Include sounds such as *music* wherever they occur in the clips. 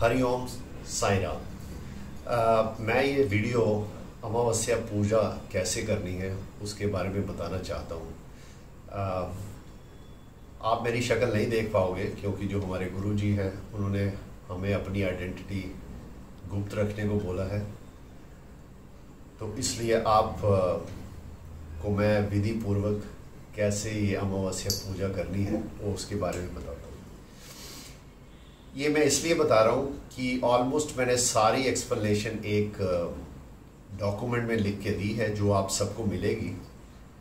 हरिओम साई राम। मैं ये वीडियो अमावस्या पूजा कैसे करनी है, उसके बारे में बताना चाहता हूँ। आप मेरी शक्ल नहीं देख पाओगे, क्योंकि जो हमारे गुरु जी हैं, उन्होंने हमें अपनी आइडेंटिटी गुप्त रखने को बोला है। तो इसलिए आप को मैं विधि पूर्वक कैसे ये अमावस्या पूजा करनी है, वो उसके बारे में बताता हूँ ये मैं इसलिए बता रहा हूँ कि ऑलमोस्ट मैंने सारी एक्सप्लेनेशन एक डॉक्यूमेंट में लिख के दी है, जो आप सबको मिलेगी।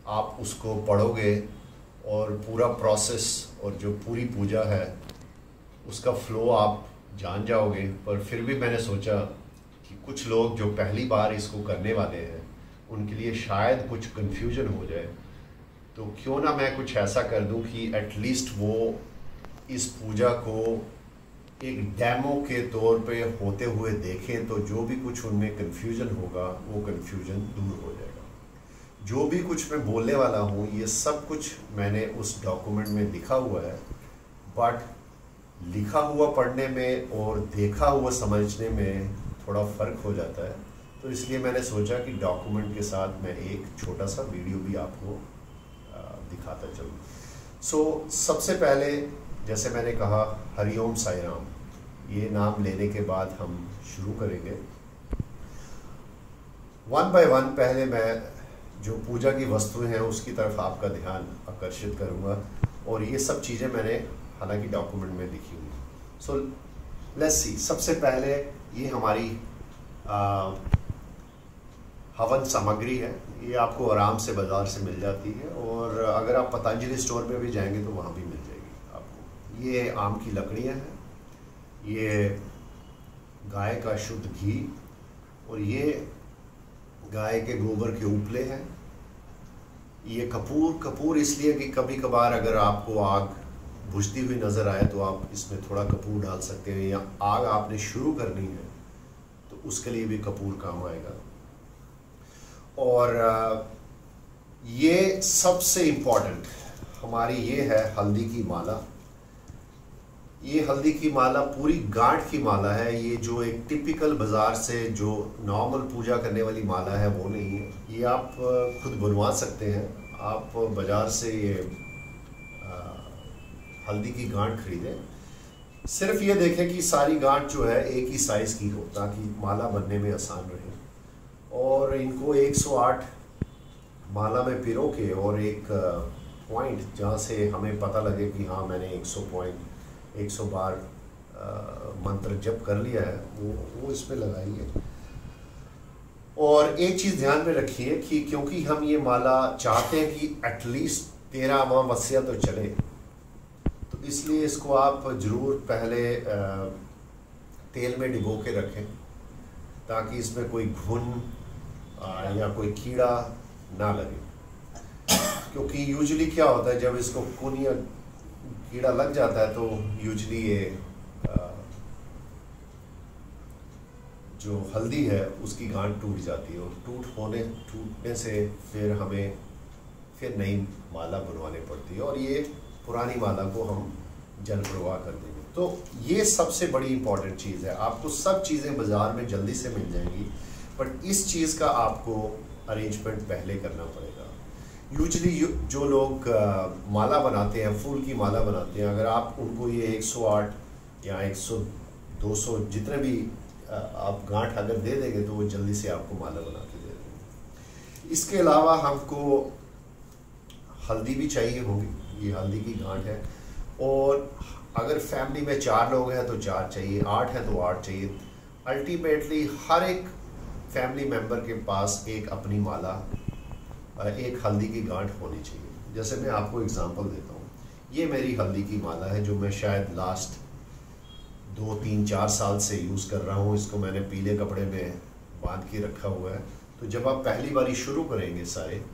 आप उसको पढ़ोगे और पूरा प्रोसेस और जो पूरी पूजा है, उसका फ्लो आप जान जाओगे। पर फिर भी मैंने सोचा कि कुछ लोग जो पहली बार इसको करने वाले हैं, उनके लिए शायद कुछ कन्फ्यूज़न हो जाए। तो क्यों ना मैं कुछ ऐसा कर दूँ कि एटलीस्ट वो इस पूजा को एक डैमो के तौर पे होते हुए देखें तो जो भी कुछ उनमें कन्फ्यूज़न होगा वो कन्फ्यूज़न दूर हो जाएगा। जो भी कुछ मैं बोलने वाला हूँ ये सब कुछ मैंने उस डॉक्यूमेंट में लिखा हुआ है। बट लिखा हुआ पढ़ने में और देखा हुआ समझने में थोड़ा फ़र्क हो जाता है। तो इसलिए मैंने सोचा कि डॉक्यूमेंट के साथ मैं एक छोटा सा वीडियो भी आपको दिखाता चलूँ। सो so, सबसे पहले जैसे मैंने कहा हरिओम साई राम ये नाम लेने के बाद हम शुरू करेंगे। वन बाय वन पहले मैं जो पूजा की वस्तुएँ हैं उसकी तरफ़ आपका ध्यान आकर्षित करूँगा। और ये सब चीज़ें मैंने हालाँकि डॉक्यूमेंट में लिखी हुई सो लेट्स सी सबसे पहले ये हमारी आ, हवन सामग्री है। ये आपको आराम से बाज़ार से मिल जाती है। और अगर आप पतंजलि स्टोर में भी जाएँगे तो वहाँ भी मिल ये आम की लकड़ियाँ हैं, ये गाय का शुद्ध घी, और ये गाय के गोबर के उपले हैं। ये कपूर कपूर इसलिए कि कभी कभार अगर आपको आग बुझती हुई नज़र आए तो आप इसमें थोड़ा कपूर डाल सकते हैं, या आग आपने शुरू करनी है तो उसके लिए भी कपूर काम आएगा। और, ये सबसे इम्पोर्टेंट हमारी ये है हल्दी की माला। ये हल्दी की माला, पूरी गांठ की माला है, ये जो एक टिपिकल बाज़ार से जो नॉर्मल पूजा करने वाली माला है, वो नहीं है। ये आप खुद बनवा सकते हैं। आप बाज़ार से ये हल्दी की गांठ खरीदें। सिर्फ़ ये देखें कि सारी गांठ जो है, एक ही साइज़ की हो, ताकि माला बनने में आसान रहे। और इनको 108 माला में पिरो के और एक पॉइंट जहाँ से हमें पता लगे कि हाँ मैंने 100 पॉइंट 100 बार मंत्र जप कर लिया है, वो वो इस पर लगाइए और एक चीज़ ध्यान में रखिए कि क्योंकि हम ये माला चाहते हैं कि एटलीस्ट तेरह अमावस्या तो चले तो इसलिए इसको आप ज़रूर पहले तेल में डिबो के रखें, ताकि इसमें कोई घुन या कोई कीड़ा ना लगे। क्योंकि यूजली क्या होता है, जब इसको कुन या कीड़ा लग जाता है तो यूजली ये जो हल्दी है, उसकी गांठ टूट जाती है और टूट होने, टूटने से फिर हमें फिर नई माला बनवानी पड़ती है और ये पुरानी माला को हम जल प्रवाह कर देंगे। तो ये सबसे बड़ी इंपॉर्टेंट चीज़ है। आपको सब चीज़ें बाज़ार में जल्दी से मिल जाएँगी बट इस चीज़ का आपको अरेंजमेंट पहले करना पड़ेगा। यूजली जो लोग माला बनाते हैं, फूल की माला बनाते हैं, अगर आप उनको ये 108 या 100 200 जितने भी आप गांठ अगर दे देंगे तो वो जल्दी से आपको माला बना के दे देंगे। इसके अलावा हमको हल्दी भी चाहिए होगी, ये हल्दी की गांठ है। और अगर फैमिली में चार लोग हैं तो चार चाहिए, आठ हैं तो आठ चाहिए। अल्टीमेटली हर एक फैमिली मेंबर के पास एक अपनी माला एक हल्दी की गांठ होनी चाहिए। जैसे मैं आपको एग्जांपल देता हूँ। ये मेरी हल्दी की माला है, जो मैं शायद लास्ट दो, तीन, चार साल से यूज़ कर रहा हूँ। इसको मैंने पीले कपड़े में बाँध के रखा हुआ है। तो जब आप पहली बारी शुरू करेंगे सारे,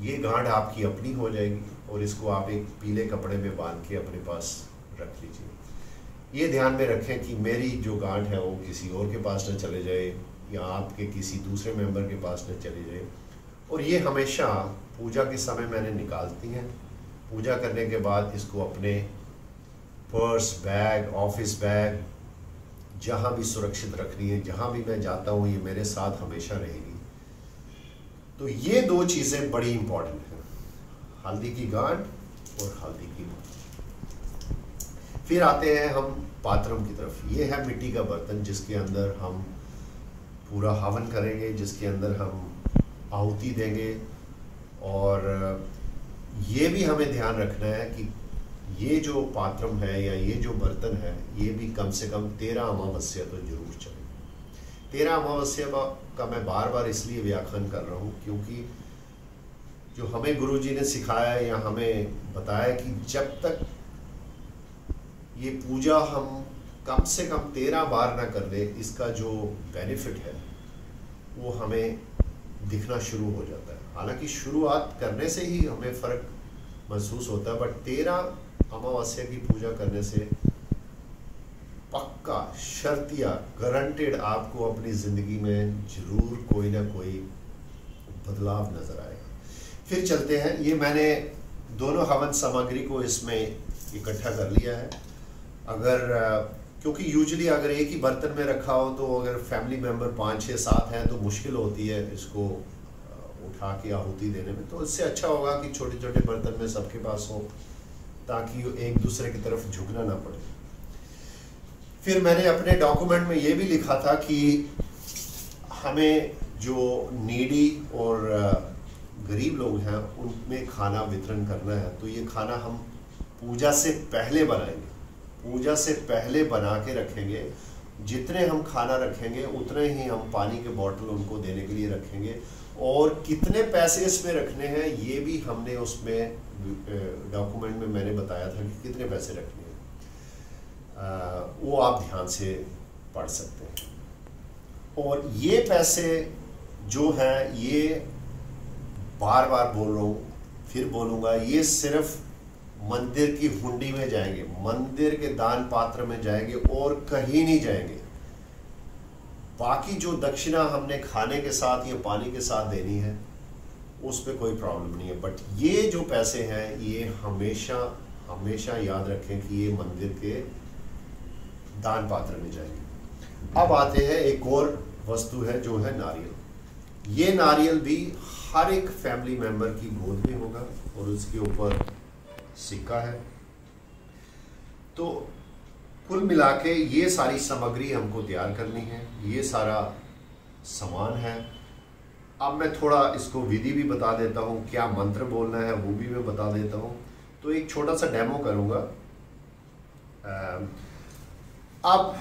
ये गांठ आपकी अपनी हो जाएगी और इसको आप एक पीले कपड़े में बाँध के अपने पास रख लीजिए। ये ध्यान में रखें कि मेरी जो गांठ है वो किसी और के पास न चले जाए या आपके किसी दूसरे मेंबर के पास न चले जाए। और ये हमेशा पूजा के समय मैंने निकालती हैं। पूजा करने के बाद इसको अपने पर्स बैग, ऑफ़िस बैग, जहाँ भी सुरक्षित रखनी है, जहाँ भी मैं जाता हूँ, ये मेरे साथ हमेशा रहेगी। तो ये दो चीज़ें बड़ी इंपॉर्टेंट हैं। हल्दी की गांठ और हल्दी की माँ फिर आते हैं हम पात्रम की तरफ़। ये है मिट्टी का बर्तन, जिसके अंदर हम पूरा हवन करेंगे, जिसके अंदर हम आहुति देंगे। और, ये भी हमें ध्यान रखना है कि ये जो पात्रम है या ये जो बर्तन है, ये भी कम से कम तेरह अमावस्या तो ज़रूर चले। तेरह अमावस्या का मैं बार बार इसलिए व्याख्यान कर रहा हूँ क्योंकि जो हमें गुरुजी ने सिखाया या हमें बताया कि जब तक ये पूजा हम कम से कम तेरह बार ना कर ले इसका जो बेनिफिट है, वो हमें दिखना शुरू हो जाता है। हालाँकि शुरुआत करने से ही हमें फ़र्क महसूस होता है बट तेरह अमावस्या की पूजा करने से पक्का शर्तिया गारंटेड आपको अपनी ज़िंदगी में ज़रूर कोई ना कोई बदलाव नज़र आएगा। फिर चलते हैं। ये मैंने दोनों हवन सामग्री को इसमें इकट्ठा कर लिया है। अगर क्योंकि यूजली अगर एक ही बर्तन में रखा हो तो अगर फैमिली मेंबर पाँच छः सात हैं तो मुश्किल होती है इसको उठा के आहुति देने में। तो इससे अच्छा होगा कि छोटे छोटे बर्तन में सबके पास हो, ताकि एक दूसरे की तरफ़ झुकना ना पड़े। फिर मैंने अपने डॉक्यूमेंट में ये भी लिखा था कि हमें जो नीडी और गरीब लोग हैं, उनमें खाना वितरण करना है। तो ये खाना हम पूजा से पहले बनाएँगे। पूजा से पहले बना के रखेंगे। जितने हम खाना रखेंगे, उतने ही हम पानी के बॉटल उनको देने के लिए रखेंगे। और कितने पैसे इसमें रखने हैं, ये भी हमने उसमें डॉक्यूमेंट में मैंने बताया था कि कितने पैसे रखने हैं। वो आप ध्यान से पढ़ सकते हैं। और ये पैसे जो हैं, ये बार बार बोल रहा हूँ, फिर बोलूँगा, ये सिर्फ़ मंदिर की हुंडी में जाएँगे, मंदिर के दान पात्र में जाएँगे और कहीं नहीं जाएँगे। बाकी जो दक्षिणा हमने खाने के साथ या पानी के साथ देनी है, उस पर कोई प्रॉब्लम नहीं है। बट ये जो पैसे हैं, ये हमेशा हमेशा याद रखें कि ये मंदिर के दान पात्र में जाएँगे। अब आते हैं एक और वस्तु है, जो है नारियल। ये नारियल भी हर एक फैमिली मेंबर की गोद में होगा और उसके ऊपर सिक्का है। तो कुल मिला के ये सारी सामग्री हमको तैयार करनी है। ये सारा सामान है। अब मैं थोड़ा इसको विधि भी बता देता हूँ, क्या मंत्र बोलना है वो भी मैं बता देता हूँ। तो एक छोटा सा डेमो करूँगा। अब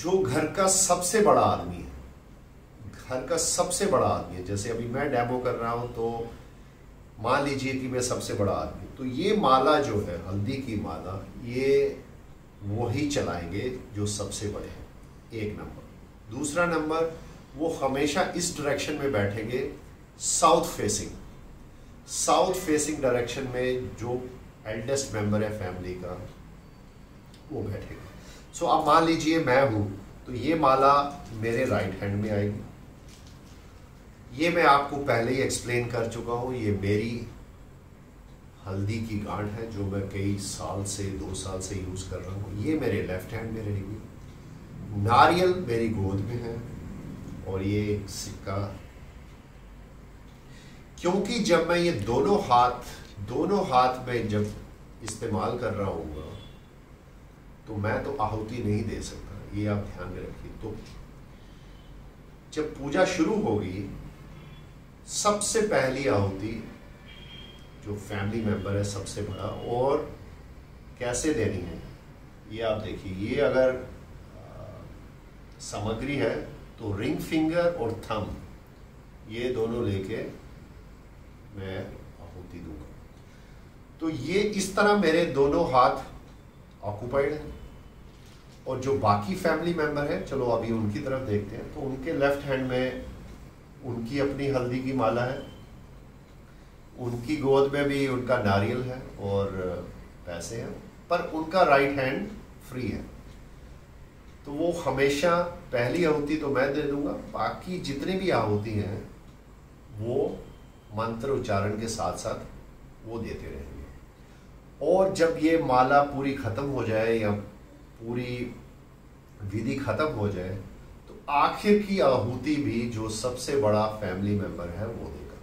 जो घर का सबसे बड़ा आदमी है, घर का सबसे बड़ा आदमी है, जैसे अभी मैं डेमो कर रहा हूँ तो मान लीजिए कि मैं सबसे बड़ा आदमी तो ये माला जो है हल्दी की माला ये वही चलाएँगे जो सबसे बड़े हैं एक नंबर। दूसरा नंबर वो हमेशा इस डायरेक्शन में बैठेंगे south facing south facing direction में जो एल्डेस्ट मेंबर है फैमिली का वो बैठेगा। सो so, अब मान लीजिए मैं हूँ तो ये माला मेरे राइट हैंड में आएगी। ये मैं आपको पहले ही एक्सप्लेन कर चुका हूँ, ये मेरी हल्दी की गांठ है, जो मैं कई साल से, दो साल से यूज़ कर रहा हूँ। ये मेरे लेफ़्ट हैंड में रहेगी नारियल मेरी गोद में है और ये सिक्का। क्योंकि जब मैं ये दोनों हाथ दोनों हाथ में जब इस्तेमाल कर रहा हूँ तो मैं तो आहुति नहीं दे सकता। ये आप ध्यान में रखिए। तो जब पूजा शुरू होगी सबसे पहली आहुति जो फैमिली मेंबर है, सबसे बड़ा। और कैसे देनी है? ये आप देखिए। ये अगर, सामग्री है तो रिंग फिंगर और थम ये दोनों लेके मैं आहुति दूँगा। तो ये इस तरह मेरे दोनों हाथ ऑक्यूपाइड हैं। और जो बाकी फैमिली मेंबर है, चलो अभी उनकी तरफ़ देखते हैं तो उनके लेफ़्ट हैंड में उनकी अपनी हल्दी की माला है। उनकी गोद में भी उनका नारियल है और पैसे हैं, पर उनका राइट हैंड फ्री है। तो वो हमेशा पहली आहुति तो मैं दे दूँगा, बाकी जितनी भी आहुति हैं, वो मंत्र उच्चारण के साथ साथ वो देते रहेंगे। और जब ये माला पूरी ख़त्म हो जाए या पूरी विधि खत्म हो जाए आखिर की आहुति भी जो सबसे बड़ा फैमिली मेंबर है वो देगा।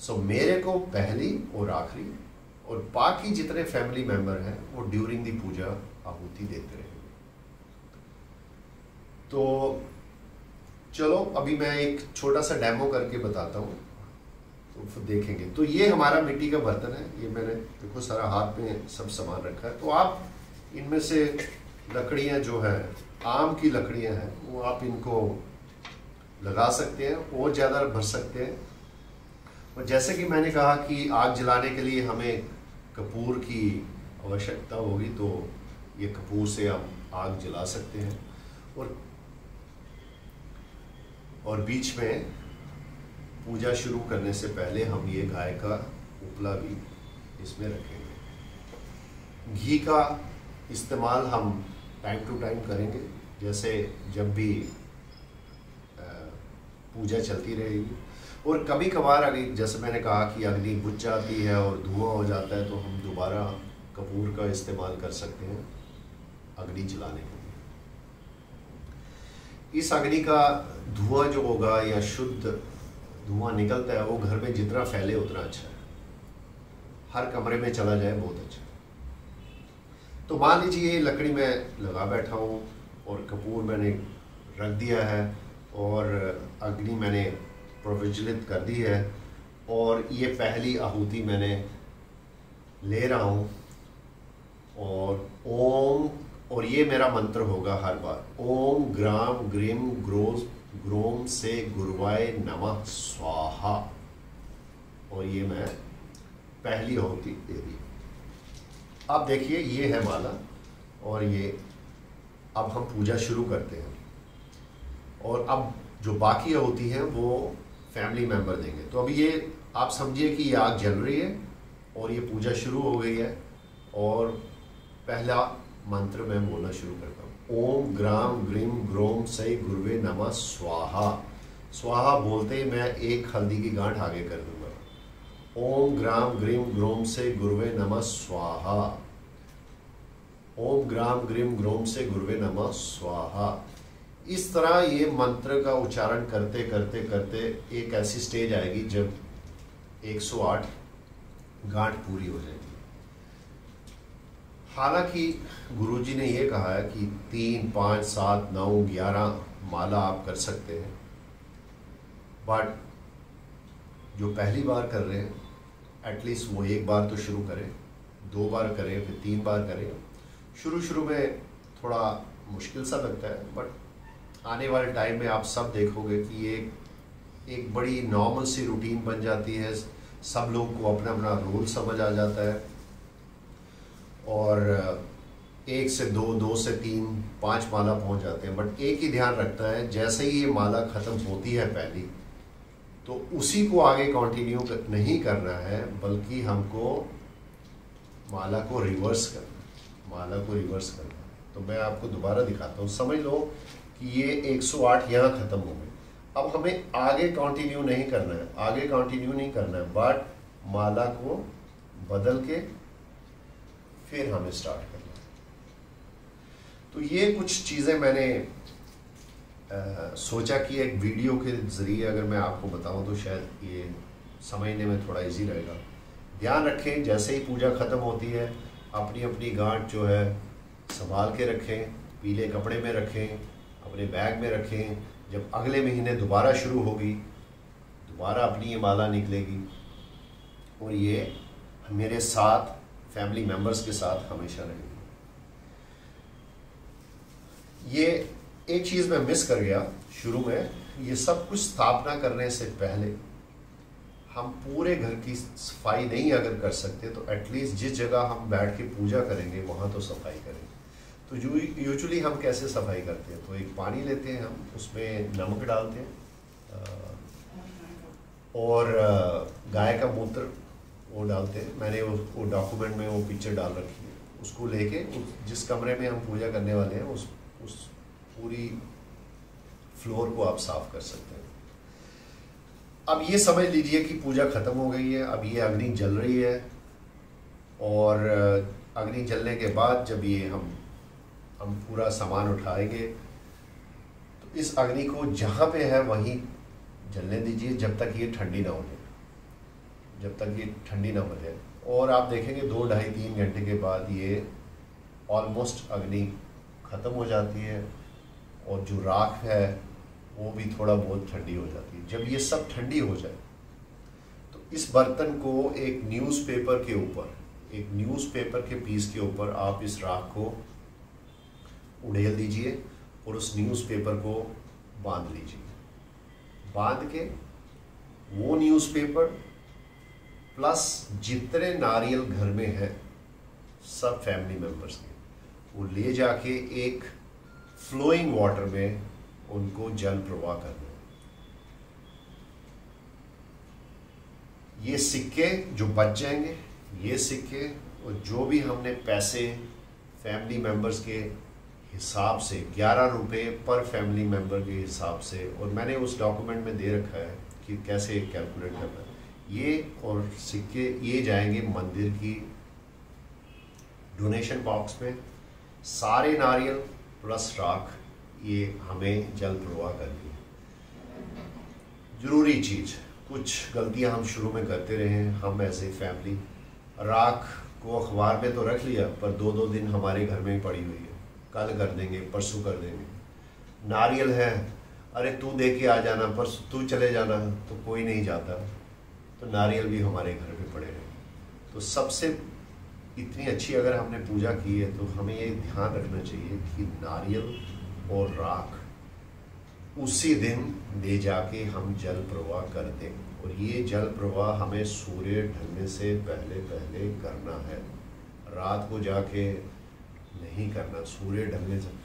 सो so, मेरे को पहली और आखिरी और बाकी जितने फैमिली मेंबर हैं वो ड्यूरिंग दी पूजा आहुति देते रहेंगे तो चलो अभी मैं एक छोटा सा डेमो करके बताता हूँ। तो देखेंगे। तो ये हमारा मिट्टी का बर्तन है। ये मैंने देखो सारा हाथ में सब सामान रखा है। तो आप इनमें से लकड़ियाँ जो है, आम की लकड़ियाँ हैं, वो आप इनको लगा सकते हैं, और ज़्यादा भर सकते हैं। और जैसे कि मैंने कहा कि आग जलाने के लिए हमें कपूर की आवश्यकता होगी तो ये कपूर से हम आग जला सकते हैं। और और बीच में पूजा शुरू करने से पहले हम ये गाय का उपला भी इसमें रखेंगे। घी का इस्तेमाल हम टाइम टू टाइम करेंगे। जैसे जब भी पूजा चलती रहेगी। और कभी कभार अगर जैसे मैंने कहा कि अग्नि बुझ जाती है और धुआँ हो जाता है तो हम दोबारा कपूर का इस्तेमाल कर सकते हैं अग्नि जलाने के लिए। इस अग्नि का धुआँ जो होगा या शुद्ध धुआँ निकलता है, वो घर में जितना फैले उतना अच्छा है। हर कमरे में चला जाए, बहुत अच्छा तो मान लीजिए ये लकड़ी मैं लगा बैठा हूँ और कपूर मैंने रख दिया है और अग्नि मैंने प्रविचलित कर दी है और ये पहली आहुति मैंने ले रहा हूँ और ओम, और ये मेरा मंत्र होगा हर बार। ओम ग्राम ग्रीम ग्रोस ग्रोम से गुरुवाय नमः स्वाहा। और ये मैं पहली होती दे दी अब देखिए, ये है माला और ये, अब हम पूजा शुरू करते हैं। और अब जो बाकी होती है, वो फैमिली मेंबर देंगे। तो अभी ये, आप समझिए कि ये आग जल रही है और ये पूजा शुरू हो गई है और पहला मंत्र मैं बोलना शुरू करता हूँ। ओम ग्राम ग्रीम ग्रोम सई गुरुवे नमः स्वाहा। स्वाहा बोलते ही मैं एक हल्दी की गांठ आगे कर दूँगा। ओम ग्राम ग्रीम ग्रोम से गुरुवे नमः स्वाहा। ओम ग्राम ग्रीम ग्रोम से गुरुवे नमः, स्वाहा। इस तरह ये मंत्र का उच्चारण करते करते करते एक ऐसी स्टेज आएगी जब 108 गांठ पूरी हो जाएगी। हालाँकि गुरुजी ने यह कहा है कि तीन, पाँच, सात, नौ, ग्यारह माला आप कर सकते हैं। बट जो पहली बार कर रहे हैं एटलीस्ट वो एक बार तो शुरू करें, दो बार करें, फिर तीन बार करें। शुरू शुरू में थोड़ा मुश्किल सा लगता है बट आने वाले टाइम में आप सब देखोगे कि ये एक बड़ी नॉर्मल सी रूटीन बन जाती है। सब लोग को अपना अपना रोल समझ आ जाता है। और एक से दो दो से तीन, पाँच माला पहुँच जाते हैं बट एक ही ध्यान रखता है, जैसे ही ये माला ख़त्म होती है पहली तो उसी को आगे कंटिन्यू नहीं करना है, बल्कि हमको माला को रिवर्स करना माला को रिवर्स करना तो मैं आपको दोबारा दिखाता हूँ। समझ लो कि ये 108 सौ यहाँ ख़त्म हो गए अब हमें आगे कंटिन्यू नहीं करना है। आगे कंटिन्यू नहीं करना है। बट माला को बदल के फिर हमें स्टार्ट करना है। तो ये कुछ चीज़ें मैंने आ, सोचा कि एक वीडियो के ज़रिए अगर मैं आपको बताऊँ तो शायद ये समझने में थोड़ा इजी रहेगा। ध्यान रखें जैसे ही पूजा ख़त्म होती है अपनी अपनी गांठ जो है संभाल के रखें, पीले कपड़े में रखें, अपने बैग में रखें। जब अगले महीने दोबारा शुरू होगी, दोबारा अपनी ये माला निकलेगी। और ये मेरे साथ फैमिली मेंबर्स के साथ हमेशा रहेगी। ये एक चीज़ मैं मिस कर गया शुरू में। ये सब कुछ स्थापना करने से पहले हम पूरे घर की सफ़ाई नहीं अगर कर सकते तो एटलीस्ट जिस जगह हम बैठ के पूजा करेंगे, वहाँ तो सफ़ाई करेंगे। तो यूजुअली हम कैसे सफ़ाई करते हैं? तो एक पानी लेते हैं हम, उसमें नमक डालते हैं और गाय का मूत्र वो डालते हैं। मैंने वो डॉक्यूमेंट में वो पिक्चर डाल रखी है। उसको लेके उस, जिस कमरे में हम पूजा करने वाले हैं, उस उस पूरी फ्लोर को आप साफ़ कर सकते हैं। अब ये समझ लीजिए कि पूजा ख़त्म हो गई है, अब ये अग्नि जल रही है। और अग्नि जलने के बाद जब ये हम हम पूरा सामान उठाएँगे तो इस अग्नि को जहाँ पे है वहीं जलने दीजिए, जब तक ये ठंडी ना हो जाए। जब तक ये ठंडी ना हो जाए। और आप देखेंगे दो ढाई तीन घंटे के बाद ये ऑलमोस्ट अग्नि ख़त्म हो जाती है। और जो राख है वो भी थोड़ा बहुत ठंडी हो जाती है। जब ये सब ठंडी हो जाए तो इस बर्तन को एक न्यूज़पेपर के ऊपर, एक न्यूज़पेपर के पीस के ऊपर आप इस राख को उड़ेल दीजिए और उस न्यूज़पेपर को बाँध लीजिए। बाँध के वो न्यूज़पेपर प्लस जितने नारियल घर में है, सब फैमिली मेंबर्स के, वो ले जाके एक फ्लोइंग वाटर में उनको जल प्रवाह करना ये सिक्के जो बच जाएँगे, ये सिक्के और जो भी हमने पैसे फैमिली मेंबर्स के हिसाब से, ग्यारह रुपये पर फैमिली मेंबर के हिसाब से, और मैंने उस डॉक्यूमेंट में दे रखा है कि कैसे कैलकुलेट करना है। ये और सिक्के, ये जाएँगे मंदिर की डोनेशन बॉक्स में। सारे नारियल प्लस राख ये हमें जल प्रवाह करनी है। ज़रूरी चीज़, कुछ गलतियाँ हम शुरू में करते रहे हैं, हम ऐसे फैमिली राख को अखबार में तो रख लिया, पर दो दो दिन हमारे घर में ही पड़ी हुई है। कल कर देंगे, परसों कर देंगे। नारियल है, अरे तू दे के आ जाना, परसों तू चले जाना तो कोई नहीं जाता। तो नारियल भी हमारे घर पे पड़े रहे। तो सबसे इतनी अच्छी अगर हमने पूजा की है तो हमें ये ध्यान रखना चाहिए कि नारियल और राख। उसी दिन ले जाके हम जल प्रवाह कर दें और ये जल प्रवाह हमें सूर्य ढलने से पहले पहले करना है। रात को जाके नहीं करना, सूर्य ढलने से।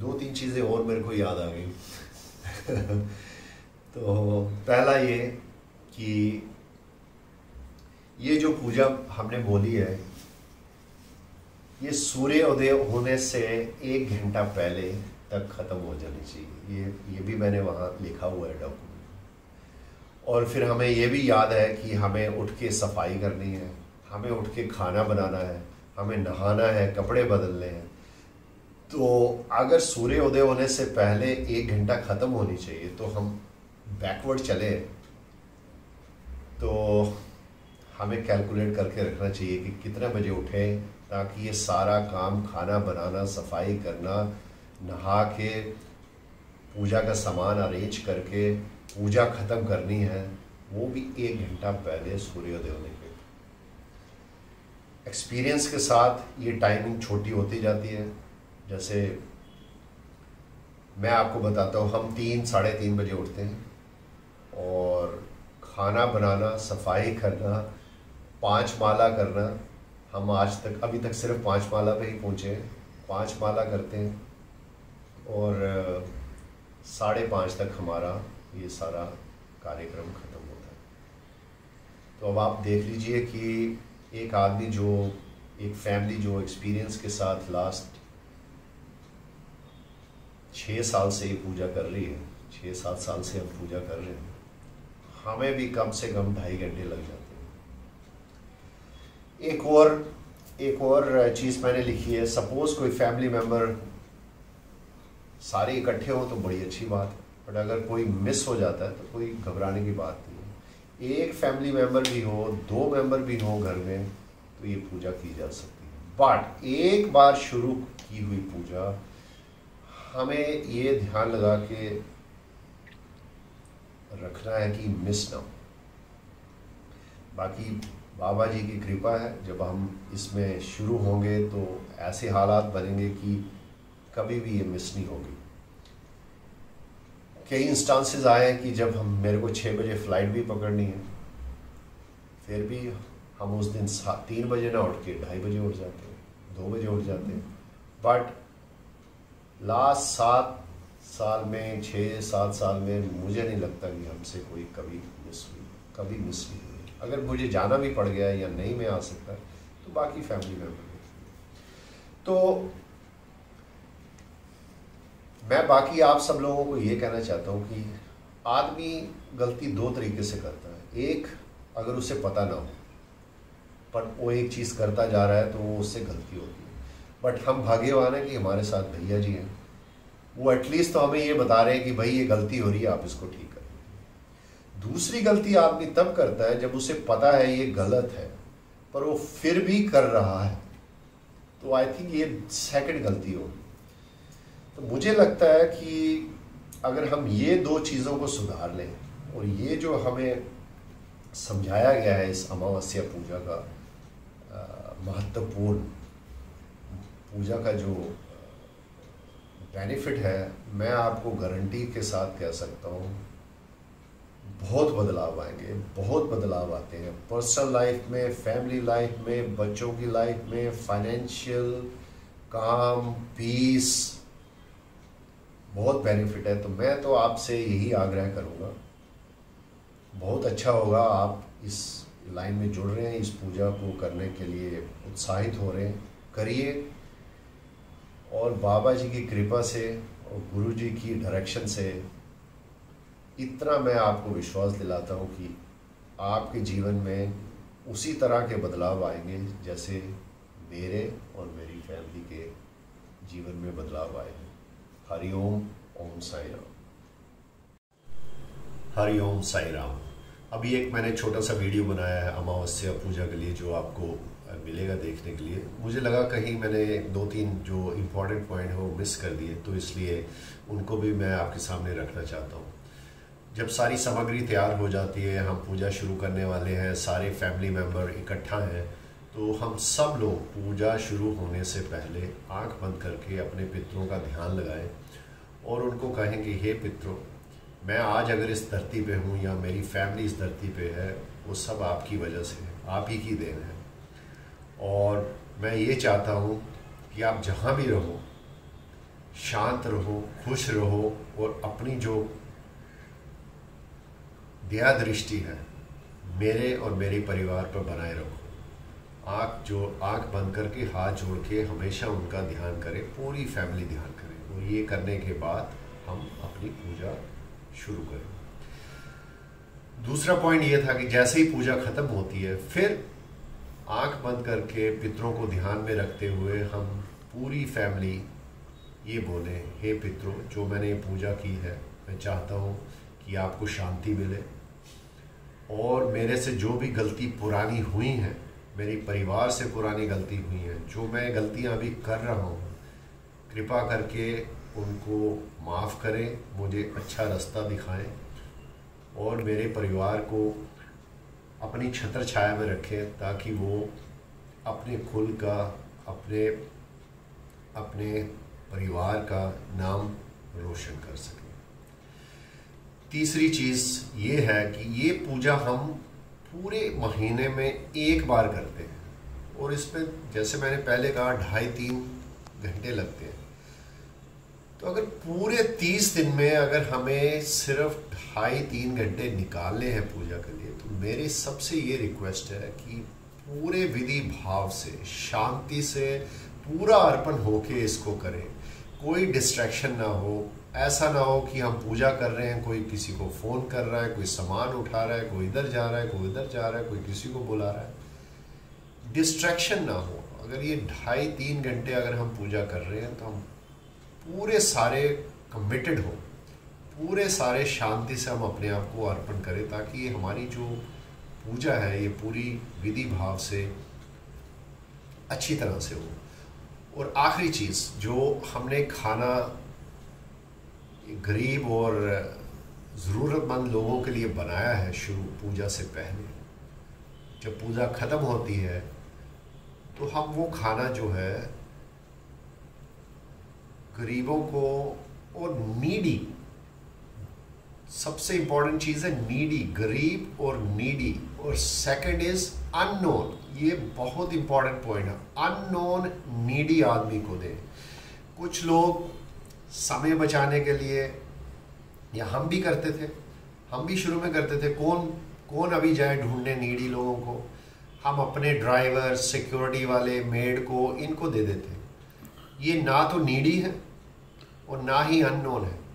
दो तीन चीज़ें और मेरे को याद आ गई। *laughs* तो पहला ये कि ये जो पूजा हमने बोली है ये सूर्य उदय होने से एक घंटा पहले तक ख़त्म हो जानी चाहिए। ये ये भी मैंने वहाँ लिखा हुआ है डॉक्यूमेंट और फिर हमें ये भी याद है कि हमें उठ के सफ़ाई करनी है, हमें उठ के खाना बनाना है, हमें नहाना है, कपड़े बदलने हैं। तो अगर सूर्य उदय होने से पहले एक घंटा ख़त्म होनी चाहिए तो हम बैकवर्ड चले। तो हमें कैलकुलेट करके रखना चाहिए कि कितने बजे उठें ताकि ये सारा काम खाना बनाना, सफ़ाई करना, नहा के, पूजा का सामान अरेंज करके, पूजा ख़त्म करनी है, वो भी एक घंटा पहले सूर्योदय होने के एक्सपीरियंस के साथ ये टाइमिंग छोटी होती जाती है। जैसे मैं आपको बताता हूँ, हम तीन, साढ़े तीन बजे उठते हैं और खाना बनाना, सफ़ाई करना, पाँच माला करना हम आज तक, अभी तक सिर्फ़ पाँच माला पे ही पहुँचे हैं। पाँच माला करते हैं और साढ़े पाँच तक हमारा ये सारा कार्यक्रम ख़त्म होता है। तो अब आप देख लीजिए कि एक आदमी जो, एक फैमिली जो एक्सपीरियंस के साथ लास्ट छः साल से ये पूजा कर रही है छः सात साल से हम पूजा कर रहे हैं, हमें भी कम से कम ढाई घंटे लग जाते हैं। एक और एक और चीज़ मैंने लिखी है। सपोज़ कोई फैमिली मेंबर सारे इकट्ठे हो तो बड़ी अच्छी बात है बट अगर कोई मिस हो जाता है तो कोई घबराने की बात नहीं है। एक फैमिली मेंबर भी हो, दो मेंबर भी हो घर में तो ये पूजा की जा सकती है। बट एक बार शुरू की हुई पूजा, हमें ये ध्यान लगा के रखना है कि मिस ना हो। बाकी बाबा जी की कृपा है। जब हम इसमें शुरू होंगे तो ऐसे हालात बनेंगे कि कभी भी ये मिस नहीं होगी। कई इंस्टांसेस आए कि जब हम मेरे को छः बजे फ़्लाइट भी पकड़नी है, फिर भी हम उस दिन तीन बजे ना उठ के, ढाई बजे उठ जाते हैं, दो बजे उठ जाते हैं। बट लास्ट सात साल में छः सात साल में मुझे नहीं लगता कि हमसे कोई कभी मिस हुई, कभी मिस नहीं अगर मुझे जाना भी पड़ गया या नहीं मैं आ सकता तो बाकी फैमिली मेंबर तो मैं बाकी आप सब लोगों को ये कहना चाहता हूँ कि आदमी गलती दो तरीके से करता है। एक, अगर उसे पता ना हो, पर वो एक चीज़ करता जा रहा है तो वो उससे गलती होती है। बट हम भाग्यवान हैं कि हमारे साथ भैया जी हैं। वो एटलीस्ट तो हमें ये बता रहे हैं कि भाई ये गलती हो रही है, आप इसको ठीक दूसरी गलती आदमी तब करता है जब उसे पता है ये गलत है, पर वो फिर भी कर रहा है। तो आई थिंक ये सेकंड गलती होगी। तो मुझे लगता है कि अगर हम ये दो चीज़ों को सुधार लें और ये जो हमें समझाया गया है इस अमावस्या पूजा का महत्वपूर्ण पूजा का जो बेनिफिट है, मैं आपको गारंटी के साथ कह सकता हूँ बहुत बदलाव आएँगे, बहुत बदलाव आते हैं। पर्सनल लाइफ में फैमिली लाइफ में, बच्चों की लाइफ में फाइनेंशियल काम पीस बहुत बेनिफिट है। तो मैं तो आपसे यही आग्रह करूँगा, बहुत अच्छा होगा आप इस लाइन में जुड़ रहे हैं, इस पूजा को करने के लिए उत्साहित हो रहे हैं। करिए। और बाबा जी की कृपा से और गुरु जी की डायरेक्शन से इतना मैं आपको विश्वास दिलाता हूँ कि आपके जीवन में उसी तरह के बदलाव आएँगे जैसे मेरे और मेरी फैमिली के जीवन में बदलाव आए हैं। हरिओम ओम साई राम। हरिओम साई राम। अभी एक मैंने छोटा सा वीडियो बनाया है अमावस्या पूजा के लिए जो आपको मिलेगा देखने के लिए। मुझे लगा कहीं मैंने दो तीन जो इम्पोर्टेंट पॉइंट है वो मिस कर दिए तो इसलिए उनको भी मैं आपके सामने रखना चाहता हूँ। जब सारी सामग्री तैयार हो जाती है, हम पूजा शुरू करने वाले हैं, सारे फैमिली मेंबर इकट्ठा हैं तो हम सब लोग पूजा शुरू होने से पहले आँख बंद करके अपने पितरों का ध्यान लगाएँ और उनको कहेंगे हे पितरों, मैं आज अगर इस धरती पे हूँ या मेरी फैमिली इस धरती पे है, वो सब आपकी वजह से है, आप ही की देन है। और मैं ये चाहता हूँ कि आप जहाँ भी रहो, शांत रहो, खुश रहो और अपनी जो दया दृष्टि है। मेरे और मेरे परिवार पर बनाए रखो। आँख जो, आँख बंद करके, हाथ जोड़ के हमेशा उनका ध्यान करें, पूरी फैमिली ध्यान करें और ये करने के बाद हम अपनी पूजा शुरू करें। दूसरा पॉइंट ये था कि जैसे ही पूजा खत्म होती है, फिर आँख बंद करके पितरों को ध्यान में रखते हुए हम पूरी फैमिली ये बोले, हे पितरों, जो मैंने पूजा की है, मैं चाहता हूँ कि आपको शांति मिले और मेरे से जो भी गलती पुरानी हुई हैं, मेरी परिवार से पुरानी गलती हुई हैं, जो मैं गलतियाँ अभी कर रहा हूँ, कृपा करके उनको माफ़ करें, मुझे अच्छा रास्ता दिखाएँ और मेरे परिवार को अपनी छत्र छाया में रखें ताकि वो अपने खुल का, अपने अपने परिवार का नाम रोशन कर सकें। तीसरी चीज़ ये है कि ये पूजा हम पूरे महीने में एक बार करते हैं। और इसमें जैसे मैंने पहले कहा, ढाई तीन घंटे लगते हैं। तो अगर पूरे तीस दिन में अगर हमें सिर्फ़ ढाई तीन घंटे निकालने हैं पूजा के लिए तो मेरी सबसे ये रिक्वेस्ट है कि पूरे विधि भाव से, शांति से पूरा अर्पण होके इसको करें। कोई डिस्ट्रैक्शन ना हो, ऐसा ना हो कि हम पूजा कर रहे हैं, कोई किसी को फ़ोन कर रहा है, कोई सामान उठा रहा है, कोई इधर जा रहा है, कोई इधर जा रहा है, कोई किसी को बुला रहा है। डिस्ट्रैक्शन ना हो। अगर ये ढाई तीन घंटे अगर हम पूजा कर रहे हैं तो हम पूरे सारे कमिटेड हो। पूरे सारे शांति से हम अपने आप को अर्पण करें, ताकि ये हमारी जो पूजा है, ये पूरी विधि भाव से अच्छी तरह से हो। और आखिरी चीज़, जो हमने खाना गरीब और ज़रूरतमंद लोगों के लिए बनाया है शुरू पूजा से पहले। जब पूजा ख़त्म होती है तो हम वो खाना जो है, गरीबों को और नीडी सबसे इंपॉर्टेंट चीज़ है नीडी गरीब और नीडी और सेकंड इज़ अननोन ये बहुत इंपॉर्टेंट पॉइंट है। अननोन नीडी आदमी को दे। कुछ लोग समय बचाने के लिए, या हम भी करते थे, हम भी शुरू में करते थे, कौन कौन अभी जाए ढूँढने नीडी लोगों को? हम अपने ड्राइवर सिक्योरिटी वाले मेड को, इनको दे देते। ये ना तो नीडी है और ना ही अननोन है।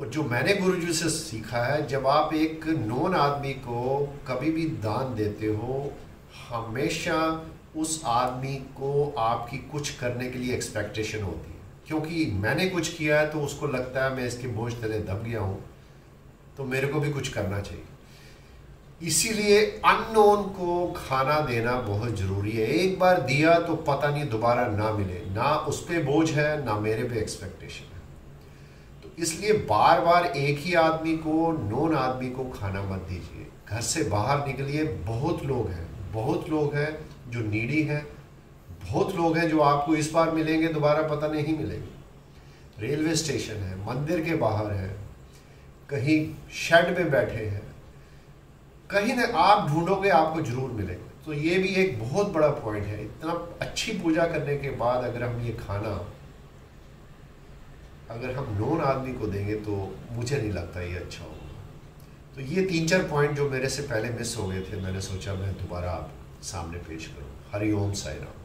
और जो मैंने गुरु जी से सीखा है, जब आप एक नॉन आदमी को कभी भी दान देते हो, हमेशा उस आदमी को आपकी कुछ करने के लिए एक्सपेक्टेशन होती है। क्योंकि मैंने कुछ किया है तो उसको लगता है मैं इसके बोझ तले दब गया हूँ तो मेरे को भी कुछ करना चाहिए। इसीलिए अननोन को खाना देना बहुत ज़रूरी है। एक बार दिया तो पता नहीं दोबारा ना मिले, ना उस पर बोझ है, ना मेरे पे एक्सपेक्टेशन इसलिए बार बार एक ही आदमी को, नोन आदमी को खाना मत दीजिए। घर से बाहर निकलिए। बहुत लोग हैं, बहुत लोग हैं जो नीडी हैं। बहुत लोग हैं जो आपको इस बार मिलेंगे, दोबारा पता नहीं मिलेंगे। रेलवे स्टेशन है, मंदिर के बाहर है, कहीं शेड में बैठे हैं। कहीं ना आप ढूंढोगे, आपको ज़रूर मिलेगा। तो ये भी एक बहुत बड़ा पॉइंट है। इतना अच्छी पूजा करने के बाद अगर हम ये खाना अगर हम नोन आदमी को देंगे तो मुझे नहीं लगता ये अच्छा होगा। तो ये तीन चार पॉइंट जो मेरे से पहले मिस हो गए थे, मैंने सोचा मैं दोबारा आप सामने पेश करूँ। हरिओम साई राम